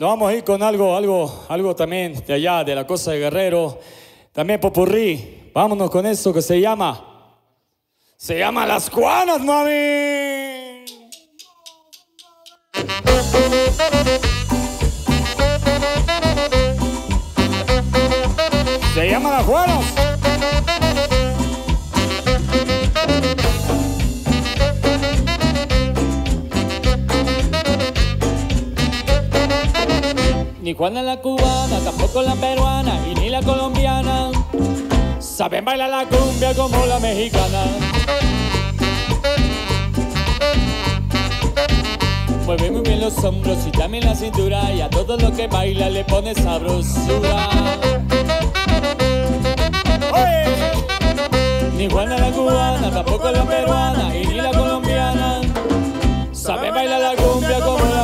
Nos vamos a ir con algo, algo, algo también de allá, de la cosa de Guerrero. También Popurrí. Vámonos con eso que se llama. Se llama Las Cuanas, mami. Ni Juana la cubana, tampoco la peruana y ni la colombiana. Saben bailar la cumbia como la mexicana. Mueve muy bien los hombros y también la cintura y a todo lo que baila le pone sabrosura. Ni Juana la cubana, tampoco la peruana y ni la colombiana. Saben bailar la cumbia como la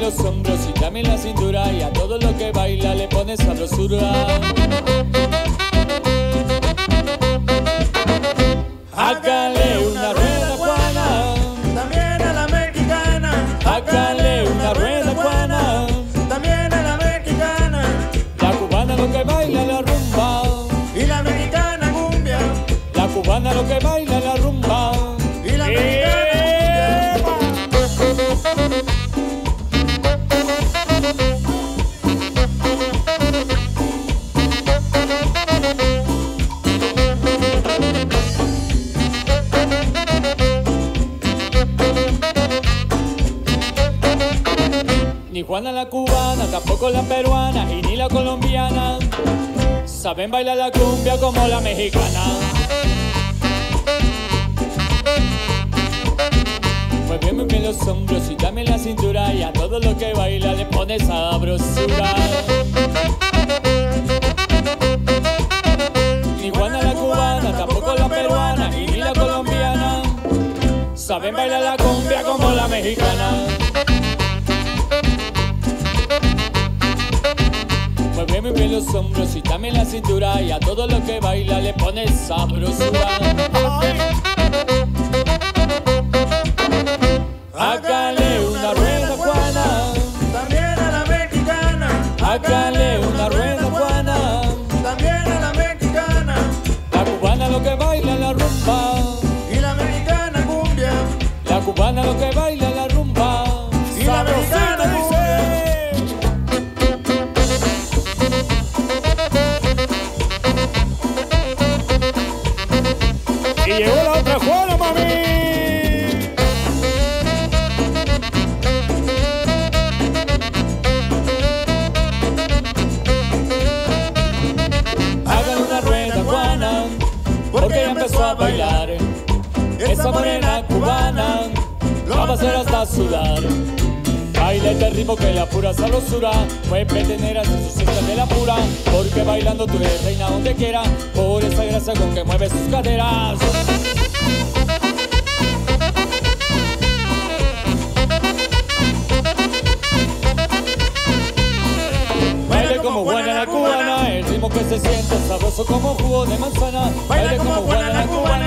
los hombros y también la cintura y a todo lo que baila le pone sabrosura. Hágale una rueda Juana, También a la mexicana, hágale una rueda Juana. también a la mexicana La cubana lo que baila la rumba, y la mexicana cumbia la cubana lo que baila la rumba. y la mexicana cumbia. Ni Juana la cubana, tampoco la peruana y ni la colombiana. Saben bailar la cumbia como la mexicana. Mueve bien los hombros y también la cintura y a todo lo que baila le pone sabrosura. Mueve bien los hombros y también la cintura y a todo lo que baila le pone sabrosura. Bailar. Esa morena cubana, la va a hacer hasta sudar. Baila este ritmo que la pura sabrosura Mueve teneras en sus cestas de la pura Porque bailando tú eres reina donde quiera Por esa gracia con que mueve sus caderas Baile como Juana la cubana, el ritmo que se siente sabroso como jugo de manzana. Baile como la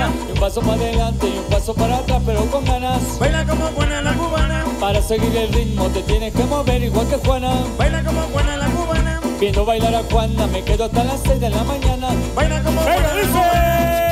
cubana, y un paso para adelante y un paso para atrás, pero con ganas. Baila como buena la cubana, Para seguir el ritmo te tienes que mover igual que Juana. baila como buena la cubana, Viendo bailar a Juana, me quedo hasta las 6 de la mañana. baila como buena ¡Venga, la cubana.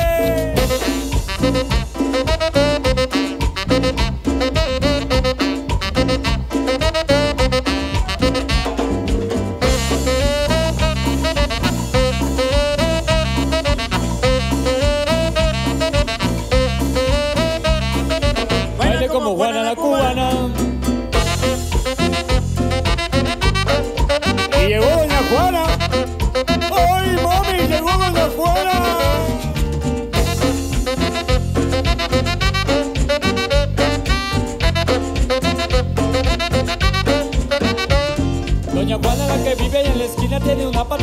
Cubana.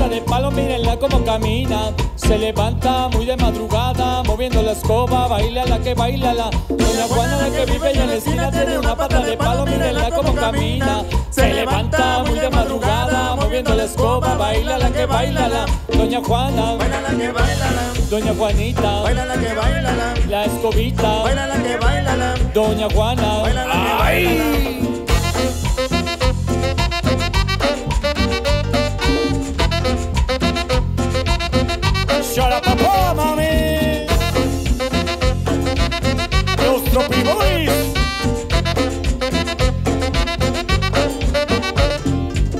De palo, mírenla como camina. Se levanta muy de madrugada, moviendo la escoba, baila la que baila la. Doña Juana la que vive en la esquina tiene una pata de palo, mírenla como camina. Se levanta muy de madrugada, moviendo la escoba, baila la que baila la. Doña Juana, Baila la que baila la, Doña Juanita, baila la que baila la, la escobita, baila la que baila la, Doña Juana. Baila la que baila. Shut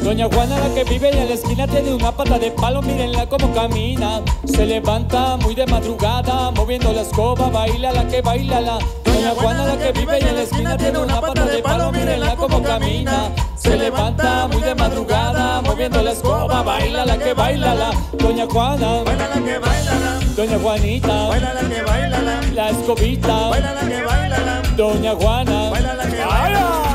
Doña Juana la que vive en la esquina tiene una pata de palo, mírenla cómo camina. Se levanta muy de madrugada, moviendo la escoba, baila la que baila la. Doña Juana la que vive en la esquina tiene una pata de palo, mírenla cómo camina. Se levanta muy de madrugada, moviendo la escoba, baila la que baila la. Doña Juana, Baila la que baila la. Doña Juanita, Baila la que baila la. la escobita, Baila la que baila la. Doña Juana.